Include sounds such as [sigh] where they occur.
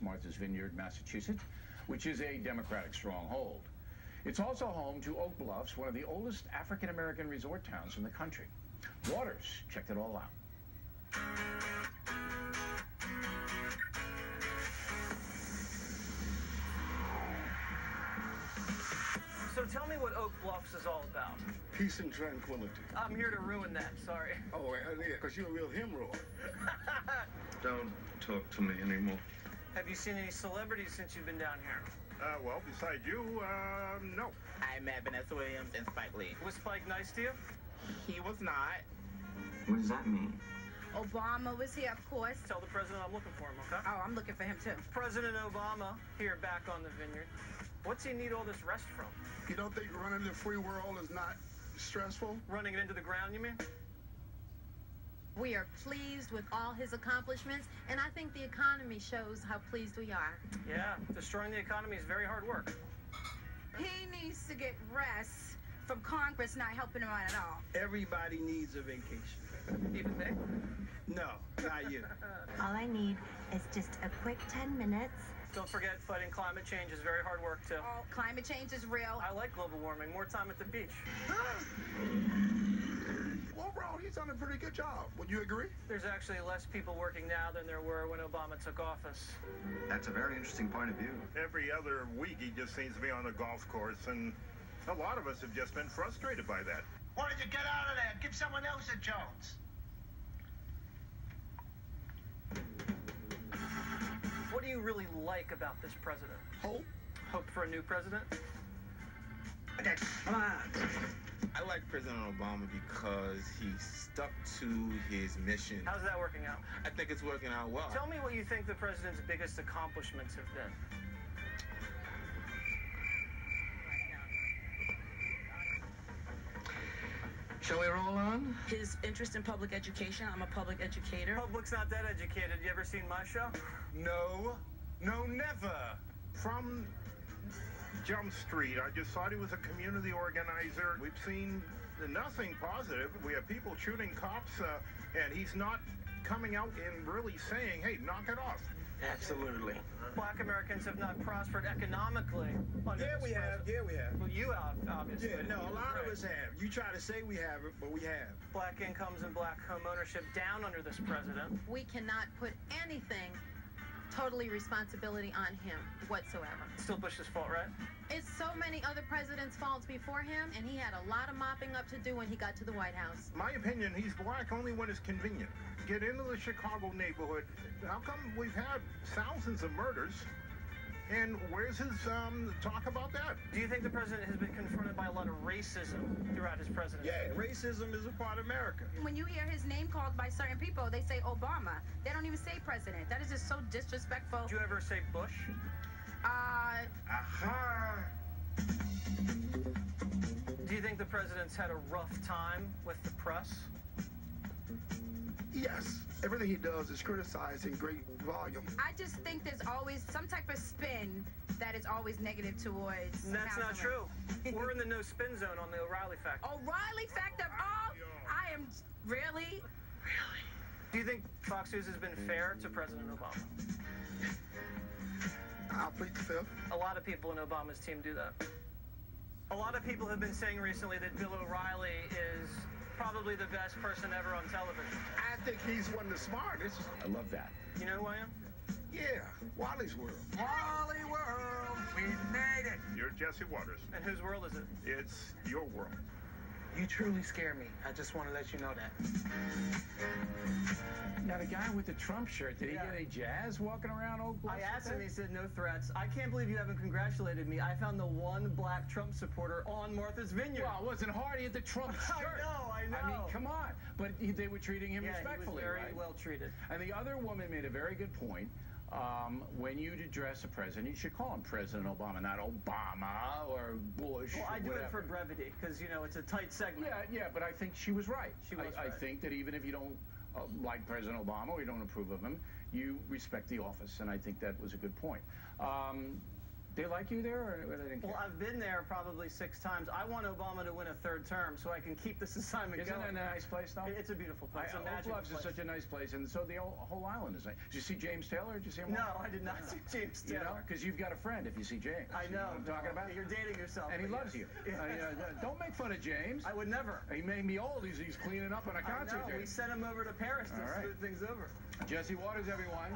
Martha's Vineyard, Massachusetts, which is a Democratic stronghold. It's also home to Oak Bluffs, one of the oldest African American resort towns in the country. Watters checked it all out. So tell me what Oak Bluffs is all about. Peace and tranquility. I'm here to ruin that, sorry. Oh, yeah, because you're a real hemorrhoid. [laughs] Don't talk to me anymore. Have you seen any celebrities since you've been down here? Uh, well, besides you, uh, no. I met Vanessa Williams and Spike Lee. Was Spike nice to you? He was not. What does that mean? Obama was here, of course. Tell the president I'm looking for him, okay? Oh, I'm looking for him too. President Obama here back on the vineyard. What's he need all this rest from? You don't think running the free world is not stressful? Running it into the ground, you mean? We are pleased with all his accomplishments, and I think the economy shows how pleased we are. Yeah, destroying the economy is very hard work. He needs to get rest from Congress not helping him out at all. Everybody needs a vacation. Even me? No, not you. [laughs] All I need is just a quick 10 minutes. Don't forget, fighting climate change is very hard work, too. Oh, climate change is real. I like global warming. More time at the beach. [laughs] Overall, he's done a pretty good job. Would you agree? There's actually less people working now than there were when Obama took office. That's a very interesting point of view. Every other week he just seems to be on the golf course, and a lot of us have just been frustrated by that. Why don't you get out of there? Give someone else a chance. What do you really like about this president? Hope. Hope for a new president? Okay, come on. I like President Obama because he stuck to his mission. How's that working out? I think it's working out well. Tell me what you think the president's biggest accomplishments have been. Shall we roll on? His interest in public education. I'm a public educator. Public's not that educated. You ever seen my show? No, no, never. From Jump Street, I just thought he was a community organizer. We've seen nothing positive. We have people shooting cops, uh, and he's not coming out and really saying, hey, knock it off. Absolutely. Black Americans have not prospered economically. under Yeah, this we have. Yeah, we have. Well, you have, obviously. Yeah, no, a lot Right. of us have. You try to say we haven't, but we have. Black incomes and black home ownership down under this president. We cannot put anything totally responsibility on him whatsoever. Still Bush's fault, right? It's so many other presidents' faults before him, and he had a lot of mopping up to do when he got to the White House. My opinion, he's black only when it's convenient. Get into the Chicago neighborhood. How come we've had thousands of murders? And where's his um, talk about that? Do you think the president has been confronted by a lot of racism throughout his presidency? Yeah, racism is a part of America. When you hear his name called by certain people, they say Obama. They don't even say president. That is just so disrespectful. Did you ever say Bush? Think the president's had a rough time with the press? Yes. Everything he does is criticized in great volume. I just think there's always some type of spin that is always negative towards. That's not true. [laughs] We're in the no spin zone on the O'Reilly factor. O'Reilly factor. Oh, I am really. Do you think Fox News has been fair to President Obama? I'll plead the fifth. A lot of people in Obama's team do that. A lot of people have been saying recently that Bill O'Reilly is probably the best person ever on television. I think he's one of the smartest. I love that. You know who I am? Yeah, Wally's World. Wally World, we made it. You're Jesse Watters. And whose world is it? It's your world. You truly scare me. I just want to let you know that. Now, the guy with the Trump shirt, did he Yeah. get any jazz walking around Oak Bluffs? I asked him, that? he said no threats. I can't believe you haven't congratulated me. I found the one black Trump supporter on Martha's Vineyard. Well, it wasn't hard. He had the Trump shirt. [laughs] I shirt. know, I know. I mean, come on. But he, they were treating him yeah, he was respectfully, very right? well treated. And the other woman made a very good point. Um, when you address a president, you should call him President Obama, not Obama or Bush. Well, or I do it for brevity because you know it's a tight segment. Yeah, yeah, but I think she was right. She was I, I think that even if you don't uh, like President Obama or you don't approve of him, you respect the office, and I think that was a good point. Um, They like you there, or they didn't care? Well, I've been there probably six times. I want Obama to win a third term so I can keep this [laughs] assignment going. Isn't it a nice place, though? It's a beautiful place. I, Oak Bluffs is such a nice place, and so the whole, whole island is nice. Did you see James Taylor? Did you see him? No. I did not see James You know, Taylor. because you've got a friend if you see James. I You know. I'm talking about? You're dating yourself. And he loves yes. you. Yes. I, [laughs] uh, don't make fun of James. I would never. He made me old. He's, he's cleaning up on a concert. I know. We sent him over to Paris to right. smooth things over. Jesse Watters, everyone.